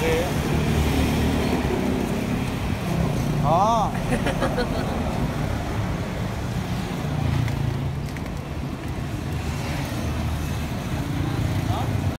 ghê á Đó.